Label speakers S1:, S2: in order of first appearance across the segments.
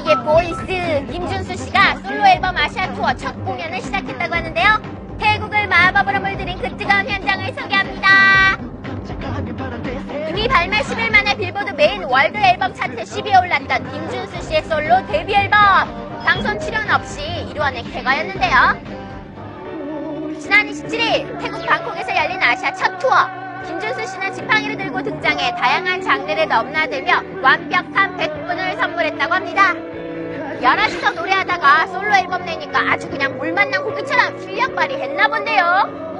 S1: 세계 voice 김준수 씨가 솔로 앨범 아시아 투어 첫 공연을 시작했다고 하는데요. 태국을 마법으로 물들인 그 뜨거운 현장을 소개합니다. 이미 발매 10일 만에 빌보드 메인 월드 앨범 차트 10위에 올랐던 김준수 씨의 솔로 데뷔 앨범. 방송 출연 없이 이루어낸 쾌거였는데요. 지난 27일 태국 방콕에서 열린 아시아 첫 투어. 김준수 씨는 지팡이를 들고 등장해 다양한 장르를 넘나들며 완벽한 여럿이서 노래하다가 솔로 앨범 내니까 아주 그냥 물 만난 고기처럼 실력 발휘했나 본데요.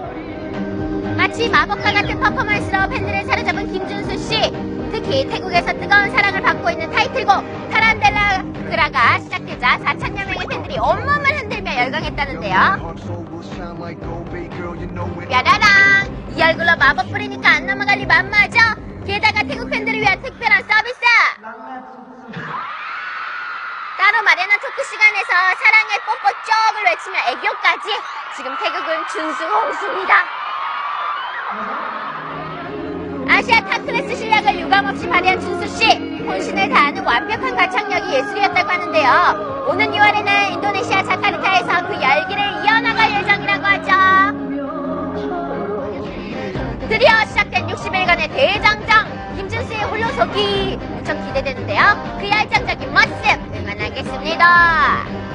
S1: 마치 마법과 같은 퍼포먼스로 팬들을 사로잡은 김준수 씨. 특히 태국에서 뜨거운 사랑을 받고 있는 타이틀곡 타란델라 그라가 시작되자 4천여 명의 팬들이 온몸을 흔들며 열광했다는데요. 뾰라랑 이 얼굴로 마법 뿌리니까 안 넘어갈 리 만마죠? 게다가 태국 팬들을 위한 특별한 서비스! 따로 마련한 토크 시간에서 사랑의 뽀뽀 쪽을 외치며 애교까지 지금 태국은 준수 홍수입니다. 아시아 top class 실력을 유감없이 발휘한 준수씨 혼신을 다하는 완벽한 가창력이 예술이었다고 하는데요. 오는 6월에는 인도네시아 자카르타에서 그 열기를 이어나갈 예정이라고 하죠. 드디어 시작된 60일간의 대장정 김준수의 홀로서기 무척 기대되는데요. 그 열정적인 모습 응원하 겠습니다